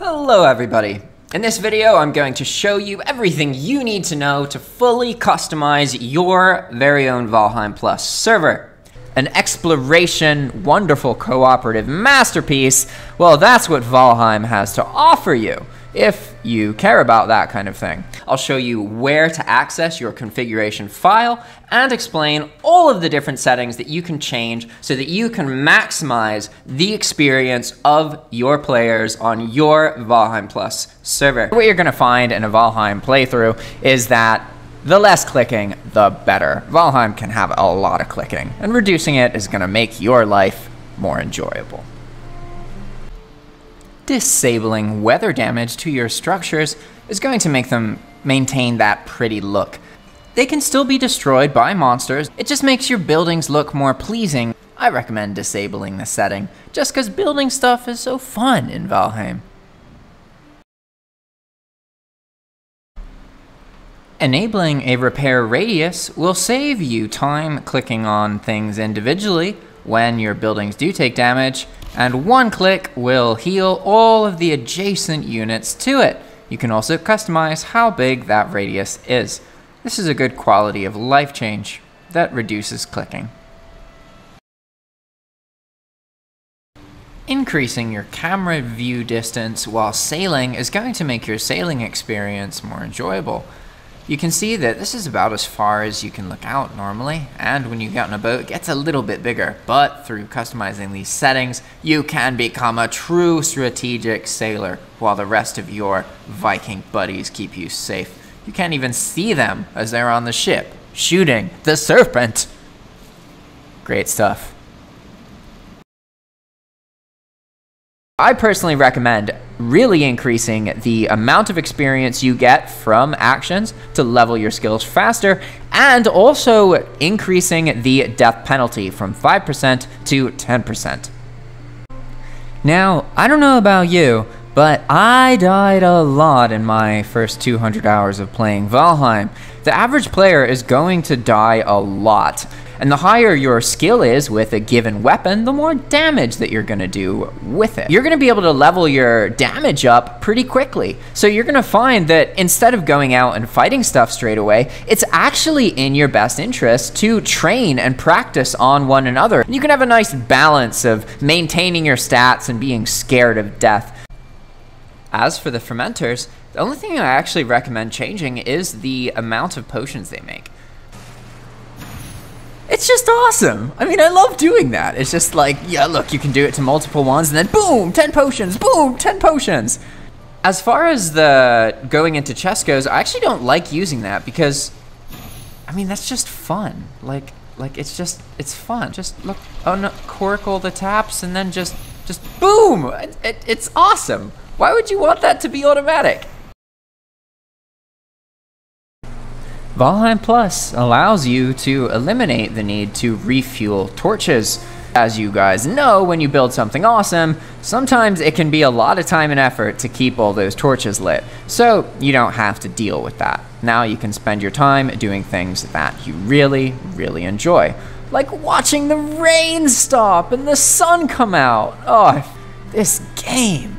Hello everybody! In this video I'm going to show you everything you need to know to fully customize your very own Valheim Plus server. An exploration, wonderful cooperative masterpiece, well that's what Valheim has to offer you if you care about that kind of thing. I'll show you where to access your configuration file and explain all of the different settings that you can change so that you can maximize the experience of your players on your Valheim Plus server. What you're gonna find in a Valheim playthrough is that the less clicking, the better. Valheim can have a lot of clicking, and reducing it is gonna make your life more enjoyable disabling weather damage to your structures is going to make them maintain that pretty look. They can still be destroyed by monsters, it just makes your buildings look more pleasing. I recommend disabling the setting, just because building stuff is so fun in Valheim. Enabling a repair radius will save you time clicking on things individually when your buildings do take damage, and one click will heal all of the adjacent units to it. You can also customize how big that radius is. This is a good quality of life change that reduces clicking. Increasing your camera view distance while sailing is going to make your sailing experience more enjoyable. You can see that this is about as far as you can look out normally, and when you get on a boat, it gets a little bit bigger. But through customizing these settings, you can become a true strategic sailor, while the rest of your Viking buddies keep you safe. You can't even see them as they're on the ship, shooting the serpent. Great stuff. I personally recommend really increasing the amount of experience you get from actions to level your skills faster, and also increasing the death penalty from 5% to 10%. Now, I don't know about you, but I died a lot in my first 200 hours of playing Valheim. The average player is going to die a lot. And the higher your skill is with a given weapon, the more damage that you're going to do with it. You're going to be able to level your damage up pretty quickly. So you're going to find that instead of going out and fighting stuff straight away, it's actually in your best interest to train and practice on one another. You can have a nice balance of maintaining your stats and being scared of death. As for the fermenters, the only thing I actually recommend changing is the amount of potions they make. It's just awesome. I mean, I love doing that. It's just like, yeah, look, you can do it to multiple ones, and then boom, 10 potions, boom, 10 potions. As far as the going into chess goes, I actually don't like using that because, I mean, that's just fun. Like, like it's just, it's fun. Just look, oh no, coracle the taps, and then just, just boom. It, it, it's awesome. Why would you want that to be automatic? Valheim Plus allows you to eliminate the need to refuel torches. As you guys know, when you build something awesome, sometimes it can be a lot of time and effort to keep all those torches lit, so you don't have to deal with that. Now you can spend your time doing things that you really, really enjoy, like watching the rain stop and the sun come out. Oh, this game.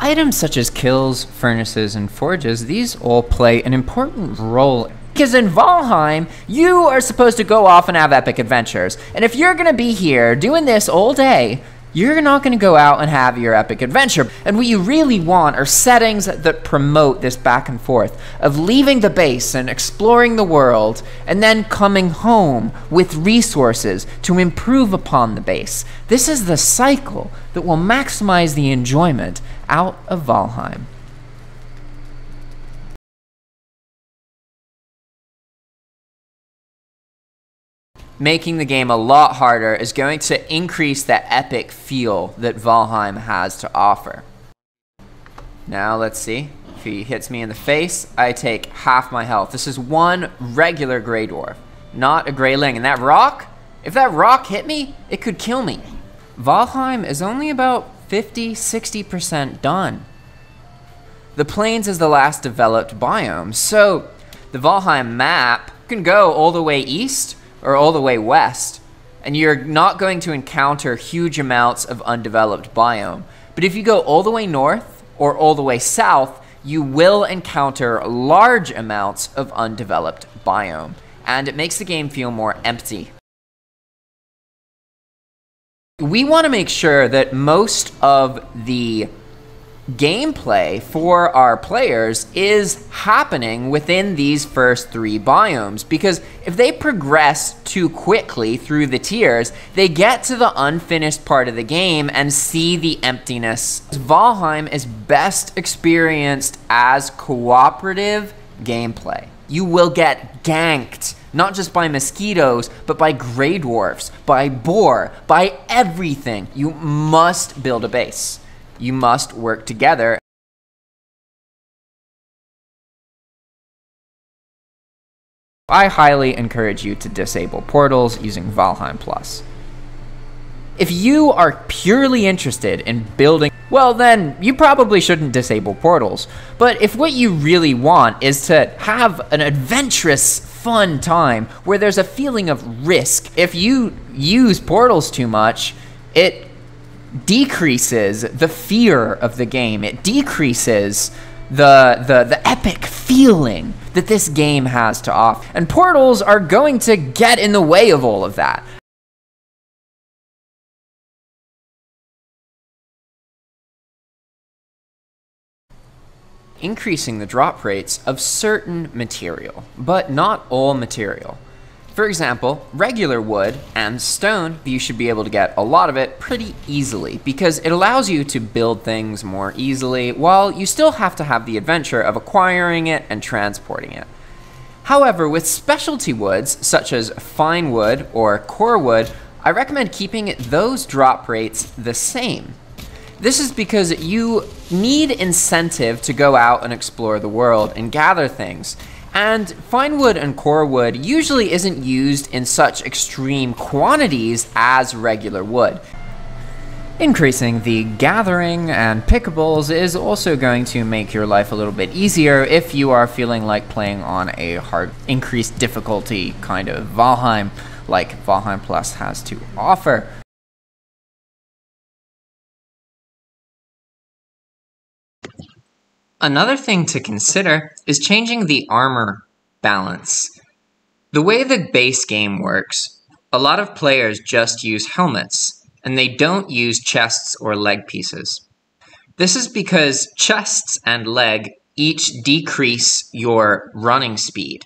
Items such as kilns, furnaces, and forges, these all play an important role because in Valheim, you are supposed to go off and have epic adventures. And if you're gonna be here doing this all day, you're not going to go out and have your epic adventure. And what you really want are settings that promote this back and forth of leaving the base and exploring the world and then coming home with resources to improve upon the base. This is the cycle that will maximize the enjoyment out of Valheim. Making the game a lot harder is going to increase that epic feel that Valheim has to offer. Now let's see. If he hits me in the face, I take half my health. This is one regular Grey Dwarf, not a Greyling. And that rock, if that rock hit me, it could kill me. Valheim is only about 50, 60% done. The plains is the last developed biome, so the Valheim map can go all the way east or all the way west. and you're not going to encounter huge amounts of undeveloped biome. But if you go all the way north or all the way south, you will encounter large amounts of undeveloped biome, and it makes the game feel more empty. We want to make sure that most of the gameplay for our players is happening within these first three biomes because if they progress too quickly through the tiers, they get to the unfinished part of the game and see the emptiness. Valheim is best experienced as cooperative gameplay. You will get ganked, not just by mosquitoes, but by grey dwarfs, by boar, by everything. You must build a base you must work together. I highly encourage you to disable portals using Valheim Plus. If you are purely interested in building, well then, you probably shouldn't disable portals. But if what you really want is to have an adventurous, fun time where there's a feeling of risk, if you use portals too much, it decreases the fear of the game. It decreases the, the, the epic feeling that this game has to offer. And portals are going to get in the way of all of that. Increasing the drop rates of certain material, but not all material. For example, regular wood and stone, you should be able to get a lot of it pretty easily because it allows you to build things more easily while you still have to have the adventure of acquiring it and transporting it. However, with specialty woods such as fine wood or core wood, I recommend keeping those drop rates the same. This is because you need incentive to go out and explore the world and gather things. And fine wood and core wood usually isn't used in such extreme quantities as regular wood. Increasing the gathering and pickables is also going to make your life a little bit easier if you are feeling like playing on a hard, increased difficulty kind of Valheim, like Valheim Plus has to offer. Another thing to consider is changing the armor balance. The way the base game works, a lot of players just use helmets, and they don't use chests or leg pieces. This is because chests and leg each decrease your running speed,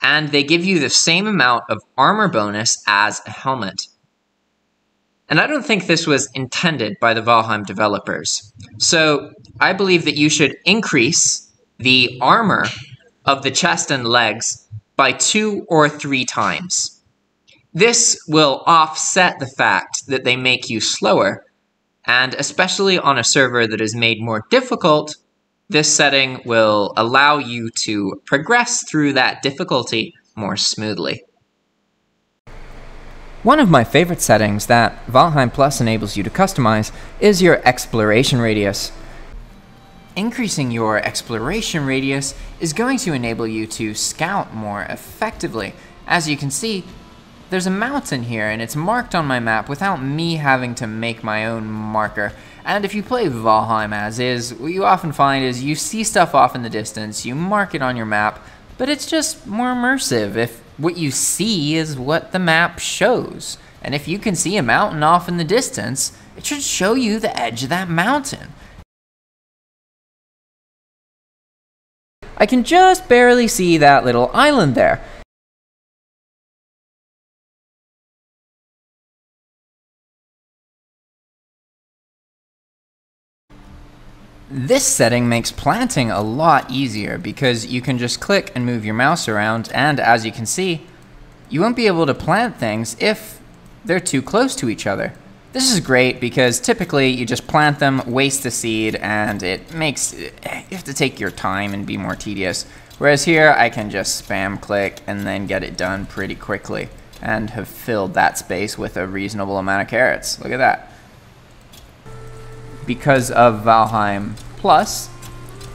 and they give you the same amount of armor bonus as a helmet. And I don't think this was intended by the Valheim developers. So I believe that you should increase the armor of the chest and legs by two or three times. This will offset the fact that they make you slower, and especially on a server that is made more difficult, this setting will allow you to progress through that difficulty more smoothly. One of my favorite settings that Valheim Plus enables you to customize is your exploration radius. Increasing your exploration radius is going to enable you to scout more effectively. As you can see, there's a mountain here and it's marked on my map without me having to make my own marker. And if you play Valheim as is, what you often find is you see stuff off in the distance, you mark it on your map, but it's just more immersive if what you see is what the map shows. And if you can see a mountain off in the distance, it should show you the edge of that mountain. I can just barely see that little island there. This setting makes planting a lot easier because you can just click and move your mouse around and as you can see, you won't be able to plant things if they're too close to each other. This is great because typically you just plant them, waste the seed, and it makes, you have to take your time and be more tedious. Whereas here I can just spam click and then get it done pretty quickly and have filled that space with a reasonable amount of carrots. Look at that. Because of Valheim Plus,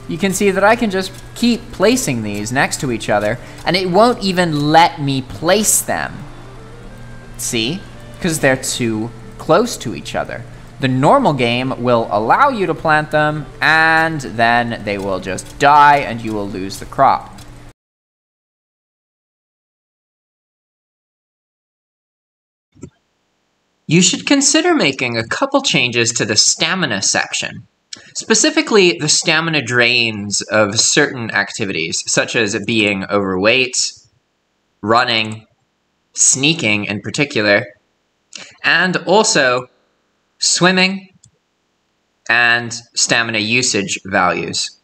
you can see that I can just keep placing these next to each other and it won't even let me place them See? Because they're too close to each other. The normal game will allow you to plant them, and then they will just die and you will lose the crop. You should consider making a couple changes to the stamina section. Specifically, the stamina drains of certain activities, such as being overweight, running, sneaking in particular, and also swimming and stamina usage values.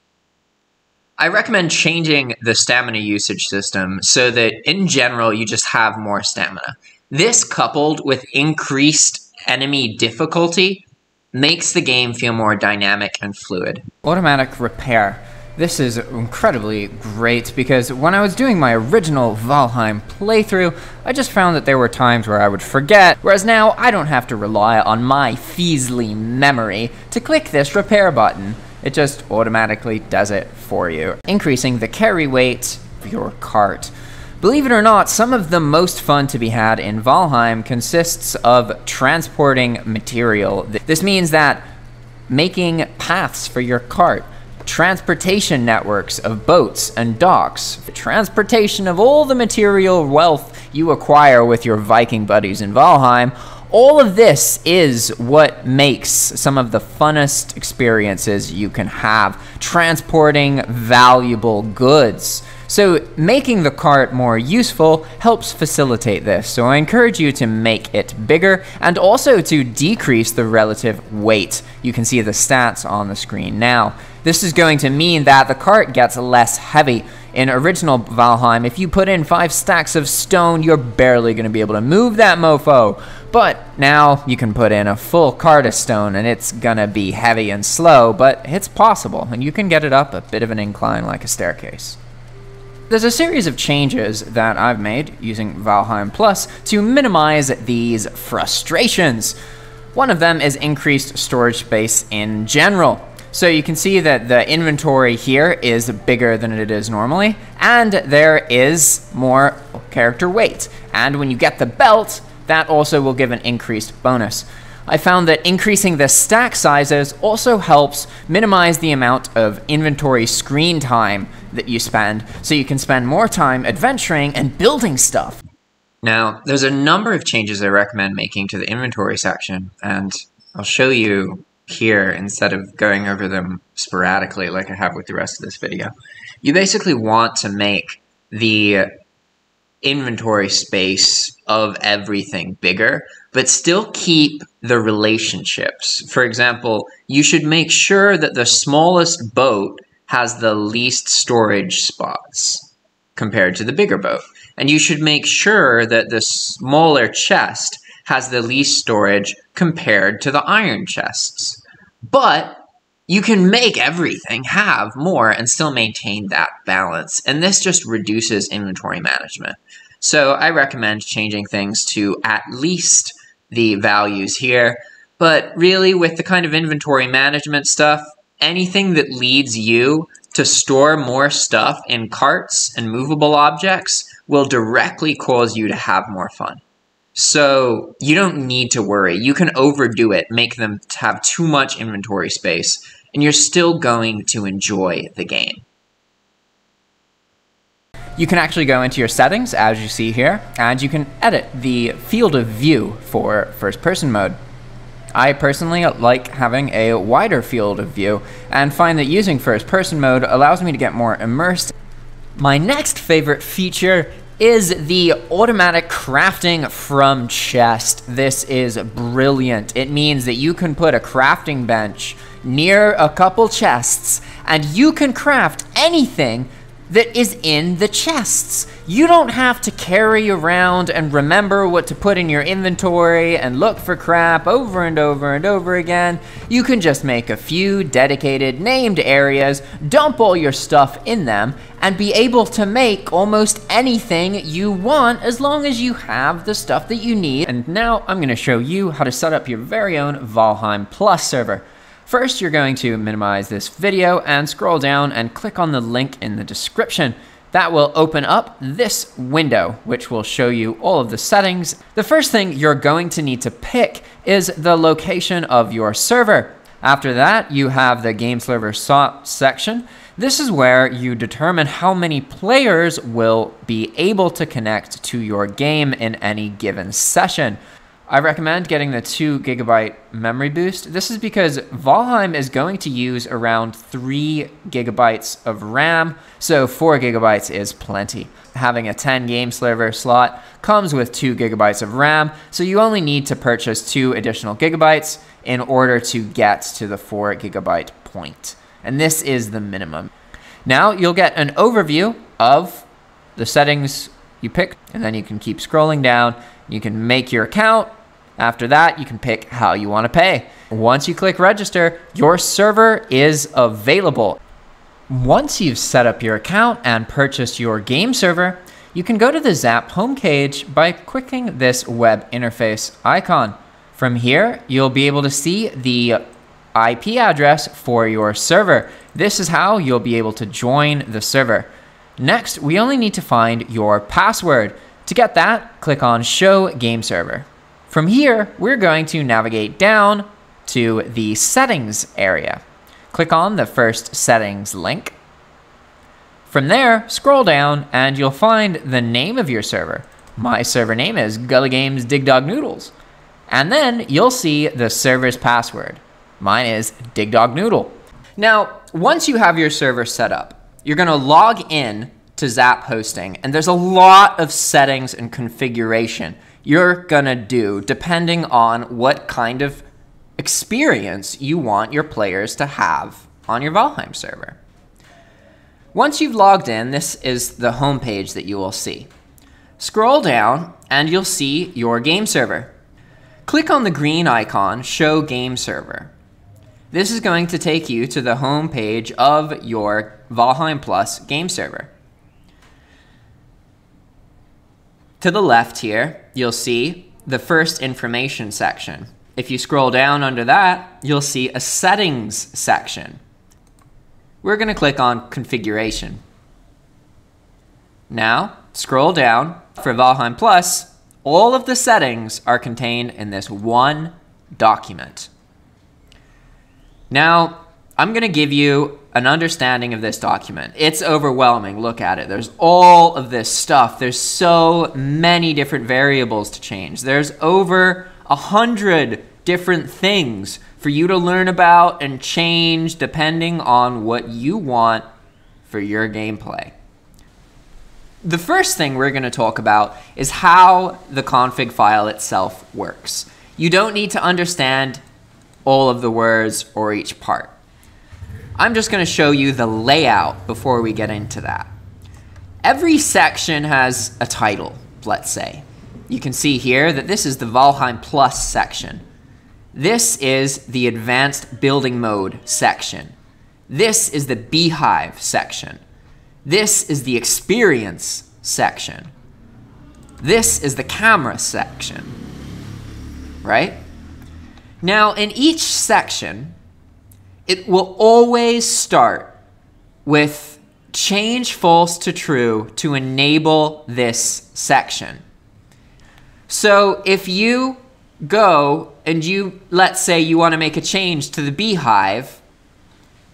I recommend changing the stamina usage system so that in general you just have more stamina. This coupled with increased enemy difficulty makes the game feel more dynamic and fluid. Automatic repair. This is incredibly great because when I was doing my original Valheim playthrough, I just found that there were times where I would forget, whereas now I don't have to rely on my Feasly memory to click this repair button. It just automatically does it for you, increasing the carry weight of your cart. Believe it or not, some of the most fun to be had in Valheim consists of transporting material. This means that making paths for your cart, transportation networks of boats and docks, the transportation of all the material wealth you acquire with your Viking buddies in Valheim, all of this is what makes some of the funnest experiences you can have transporting valuable goods. So making the cart more useful helps facilitate this, so I encourage you to make it bigger and also to decrease the relative weight. You can see the stats on the screen now. This is going to mean that the cart gets less heavy. In original Valheim, if you put in five stacks of stone, you're barely going to be able to move that mofo. But now you can put in a full cart of stone and it's gonna be heavy and slow, but it's possible, and you can get it up a bit of an incline like a staircase. There's a series of changes that I've made using Valheim Plus to minimize these frustrations. One of them is increased storage space in general. So you can see that the inventory here is bigger than it is normally, and there is more character weight. And when you get the belt, that also will give an increased bonus. I found that increasing the stack sizes also helps minimize the amount of inventory screen time that you spend, so you can spend more time adventuring and building stuff. Now, there's a number of changes I recommend making to the inventory section, and I'll show you here instead of going over them sporadically like I have with the rest of this video. You basically want to make the inventory space of everything bigger, but still keep the relationships. For example, you should make sure that the smallest boat has the least storage spots compared to the bigger boat. And you should make sure that the smaller chest has the least storage compared to the iron chests. But you can make everything have more and still maintain that balance. And this just reduces inventory management. So I recommend changing things to at least the values here. But really, with the kind of inventory management stuff, anything that leads you to store more stuff in carts and movable objects will directly cause you to have more fun. So you don't need to worry. You can overdo it, make them have too much inventory space, and you're still going to enjoy the game. You can actually go into your settings, as you see here, and you can edit the field of view for first person mode. I personally like having a wider field of view and find that using first person mode allows me to get more immersed. My next favorite feature is the automatic crafting from chest. This is brilliant. It means that you can put a crafting bench near a couple chests and you can craft anything that is in the chests. You don't have to carry around and remember what to put in your inventory and look for crap over and over and over again. You can just make a few dedicated named areas, dump all your stuff in them, and be able to make almost anything you want as long as you have the stuff that you need. And now I'm gonna show you how to set up your very own Valheim Plus server. First, you're going to minimize this video and scroll down and click on the link in the description. that will open up this window, which will show you all of the settings. The first thing you're going to need to pick is the location of your server. After that, you have the game server section. This is where you determine how many players will be able to connect to your game in any given session. I recommend getting the 2 gigabyte memory boost. This is because Valheim is going to use around 3 gigabytes of RAM, so 4 gigabytes is plenty. Having a 10 game server slot comes with 2 gigabytes of RAM, so you only need to purchase 2 additional gigabytes in order to get to the 4 gigabyte point. And this is the minimum. Now you'll get an overview of the settings you pick, and then you can keep scrolling down. You can make your account, after that, you can pick how you want to pay. Once you click register, your server is available. Once you've set up your account and purchased your game server, you can go to the Zap homepage by clicking this web interface icon. From here, you'll be able to see the IP address for your server. This is how you'll be able to join the server. Next, we only need to find your password. To get that, click on Show Game Server. From here, we're going to navigate down to the settings area. Click on the first settings link. From there, scroll down and you'll find the name of your server. My server name is Gully Games Dig Dog Noodles. And then you'll see the server's password. Mine is Dig Dog Noodle. Now, once you have your server set up, you're gonna log in to Zap Hosting, and there's a lot of settings and configuration you're gonna do depending on what kind of experience you want your players to have on your Valheim server. Once you've logged in, this is the home page that you will see. Scroll down and you'll see your game server. Click on the green icon, Show Game Server. This is going to take you to the home page of your Valheim Plus game server. To the left here, you'll see the first information section. If you scroll down under that, you'll see a settings section. We're going to click on configuration. Now, scroll down. For Valheim Plus, all of the settings are contained in this one document. Now, I'm going to give you an understanding of this document. It's overwhelming. Look at it. There's all of this stuff. There's so many different variables to change. There's over a hundred different things for you to learn about and change depending on what you want for your gameplay. The first thing we're going to talk about is how the config file itself works. You don't need to understand all of the words or each part. I'm just going to show you the layout before we get into that. Every section has a title, let's say. You can see here that this is the Valheim Plus section. This is the Advanced Building Mode section. This is the Beehive section. This is the Experience section. This is the Camera section, right? Now, in each section, it will always start with change false to true to enable this section. So if you go and you, let's say you want to make a change to the beehive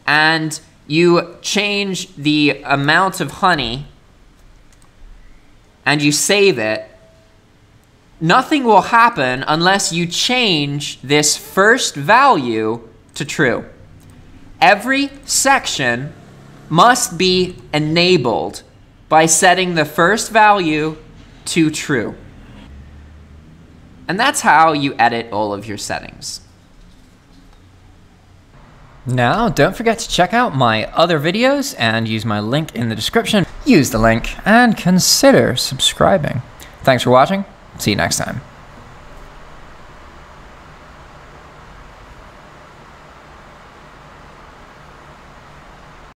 and you change the amount of honey and you save it, nothing will happen unless you change this first value to true every section must be enabled by setting the first value to true. And that's how you edit all of your settings. Now, don't forget to check out my other videos and use my link in the description. Use the link and consider subscribing. Thanks for watching. See you next time.